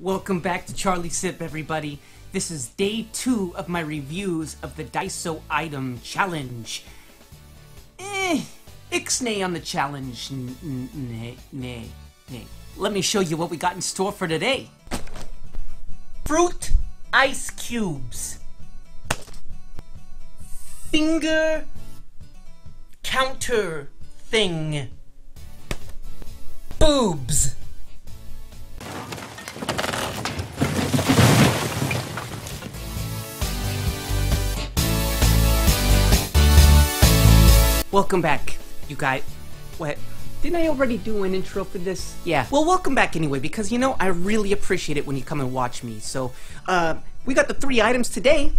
Welcome back to Charlie Sipp, everybody. This is day two of my reviews of the Daiso Item Challenge. Eh, ixnay on the challenge. Nay, nay, nay. Let me show you what we got in store for today. Fruit ice cubes. Finger counter thing. Boobs. Welcome back, you guys. What? Didn't I already do an intro for this? Yeah. Well, welcome back anyway, because you know, I really appreciate it when you come and watch me. So, uh, we got the three items today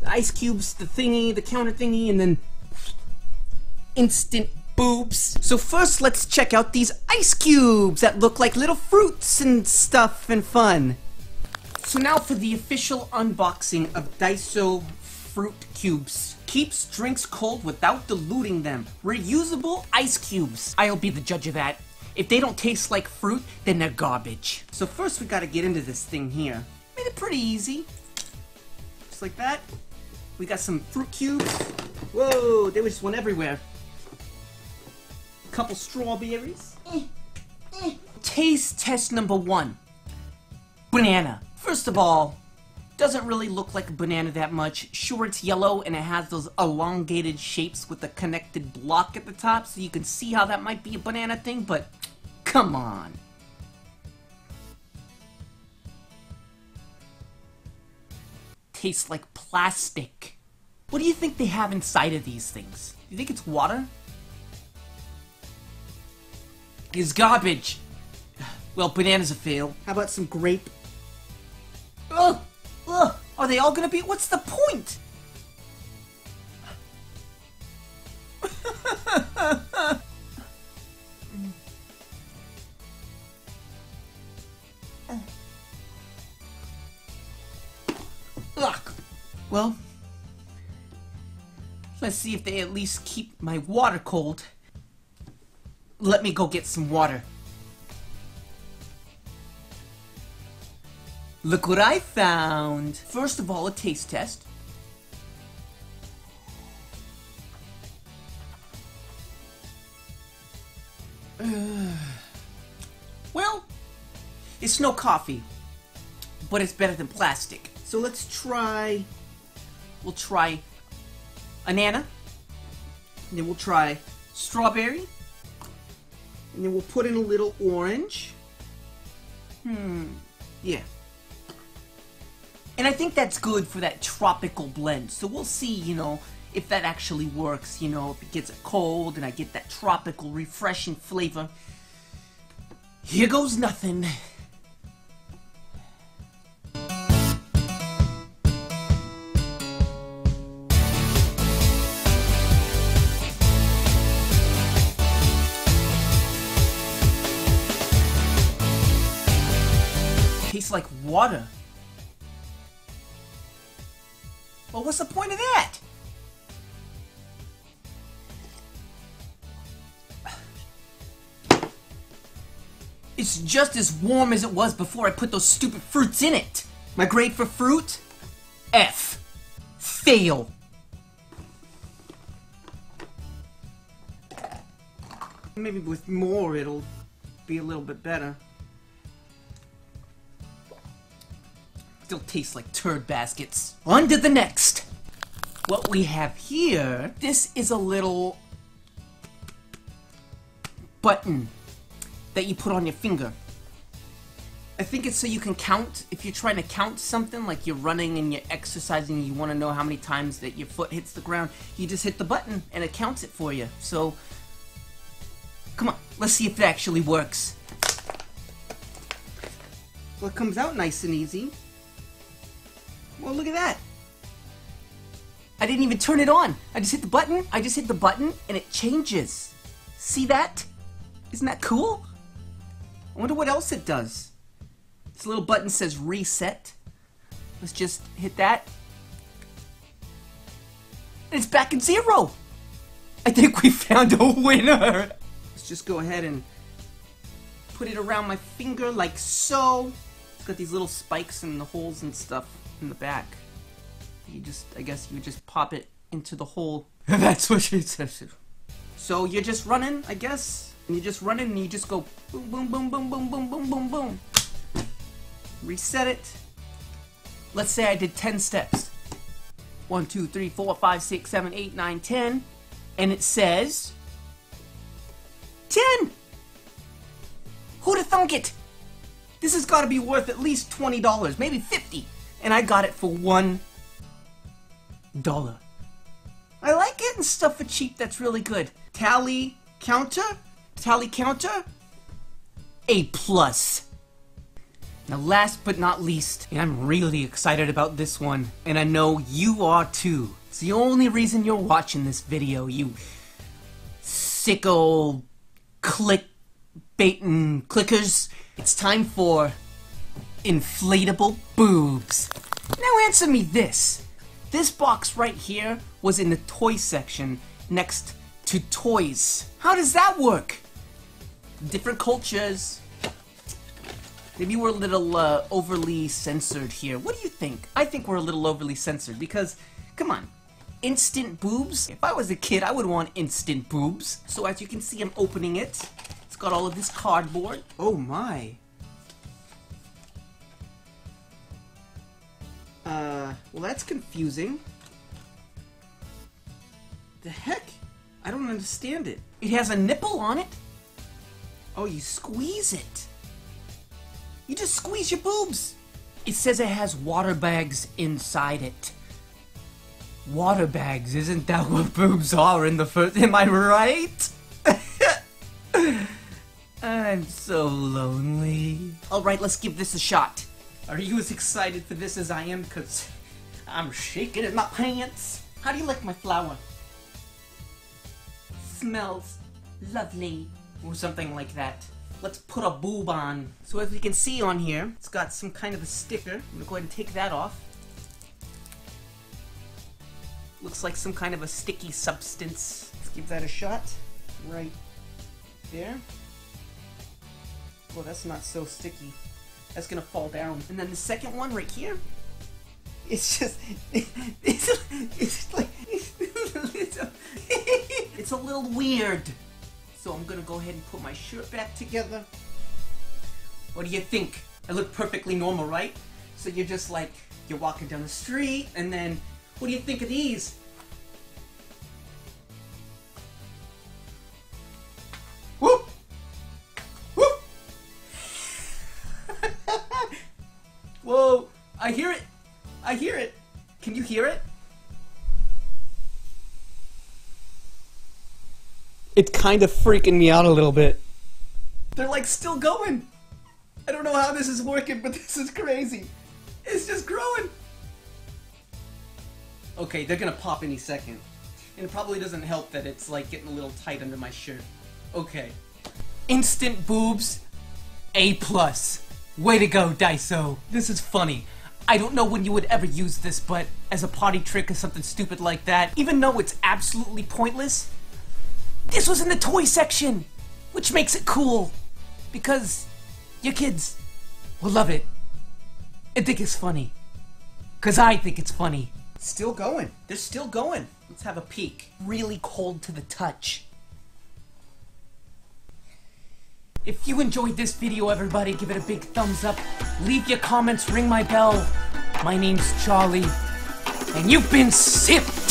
the ice cubes, the thingy, the counter thingy, and then instant boobs. So, first, let's check out these ice cubes that look like little fruits and stuff and fun. So, now for the official unboxing of Daiso Fruit Cubes. Keeps drinks cold without diluting them. Reusable ice cubes. I'll be the judge of that. If they don't taste like fruit, then they're garbage. So first we gotta get into this thing here. Made it pretty easy. Just like that. We got some fruit cubes. Whoa, there was one everywhere. A Couple strawberries. Taste test number one. Banana. First of all, doesn't really look like a banana that much. Sure, it's yellow and it has those elongated shapes with the connected block at the top, so you can see how that might be a banana thing, but come on. Tastes like plastic. What do you think they have inside of these things? You think it's water? It's garbage. Well, bananas a fail. How about some grape? Are they all gonna be? What's the point? Ugh! Well, let's see if they at least keep my water cold. Let me go get some water. Look what I found! First of all, a taste test. well, it's no coffee, but it's better than plastic. So let's try. We'll try banana, and then we'll try strawberry, and then we'll put in a little orange. Hmm, yeah. And I think that's good for that tropical blend. So we'll see, you know, if that actually works, you know, if it gets cold and I get that tropical, refreshing flavor. Here goes nothing. Tastes like water. Well, what's the point of that? It's just as warm as it was before I put those stupid fruits in it. My grade for fruit? F. Fail. Maybe with more it'll be a little bit better. Still tastes like turd baskets. On to the next. What we have here, this is a little button that you put on your finger. I think it's so you can count. If you're trying to count something, like you're running and you're exercising, you want to know how many times that your foot hits the ground, you just hit the button and it counts it for you. So, come on, let's see if it actually works. Well, it comes out nice and easy. Well, look at that. I didn't even turn it on. I just hit the button. I just hit the button and it changes. See that? Isn't that cool? I wonder what else it does. This little button says reset. Let's just hit that. And it's back in zero. I think we found a winner. Let's just go ahead and put it around my finger like so. It's got these little spikes and the holes and stuff in the back. You just, I guess you just pop it into the hole. That's what she says. So you're just running, I guess. And you're just running and you just go boom, boom, boom, boom, boom, boom, boom, boom, boom. Reset it. Let's say I did 10 steps. 1, 2, 3, 4, 5, 6, 7, 8, 9, 10. And it says 10! Who'da thunk it? This has got to be worth at least $20, maybe 50 And I got it for one dollar. I like getting stuff for cheap that's really good. Tally counter? Tally counter? A plus. Now last but not least, and I'm really excited about this one, and I know you are too. It's the only reason you're watching this video, you sicko click baiting clickers. It's time for inflatable boobs. Now answer me this. This box right here was in the toy section next to toys. How does that work? Different cultures. Maybe we're a little uh, overly censored here. What do you think? I think we're a little overly censored because, come on, instant boobs? If I was a kid, I would want instant boobs. So as you can see, I'm opening it. It's got all of this cardboard. Oh my. Well that's confusing. The heck? I don't understand it. It has a nipple on it? Oh, you squeeze it. You just squeeze your boobs. It says it has water bags inside it. Water bags, isn't that what boobs are in the first? Am I right? I'm so lonely. Alright, let's give this a shot. Are you as excited for this as I am? Because I'm shaking in my pants. How do you like my flower? Smells lovely. Or something like that. Let's put a boob on. So as we can see on here, it's got some kind of a sticker. I'm gonna go ahead and take that off. Looks like some kind of a sticky substance. Let's give that a shot. Right there. Well, that's not so sticky. That's gonna fall down. And then the second one right here, it's just, it's, it's like, it's a, it's a little weird. So I'm gonna go ahead and put my shirt back together. What do you think? I look perfectly normal, right? So you're just like, you're walking down the street, and then, what do you think of these? Whoop! Whoop! Whoa! I hear it! I hear it! Can you hear it? It's kind of freaking me out a little bit. They're like still going. I don't know how this is working, but this is crazy. It's just growing. Okay, they're gonna pop any second. And it probably doesn't help that it's like getting a little tight under my shirt. Okay. Instant boobs, A plus. Way to go, Daiso. This is funny. I don't know when you would ever use this, but as a potty trick or something stupid like that, even though it's absolutely pointless, this was in the toy section, which makes it cool. Because your kids will love it and think it's funny. Because I think it's funny. Still going. They're still going. Let's have a peek. Really cold to the touch. If you enjoyed this video, everybody, give it a big thumbs up. Leave your comments, ring my bell. My name's Charlie, and you've been SIP!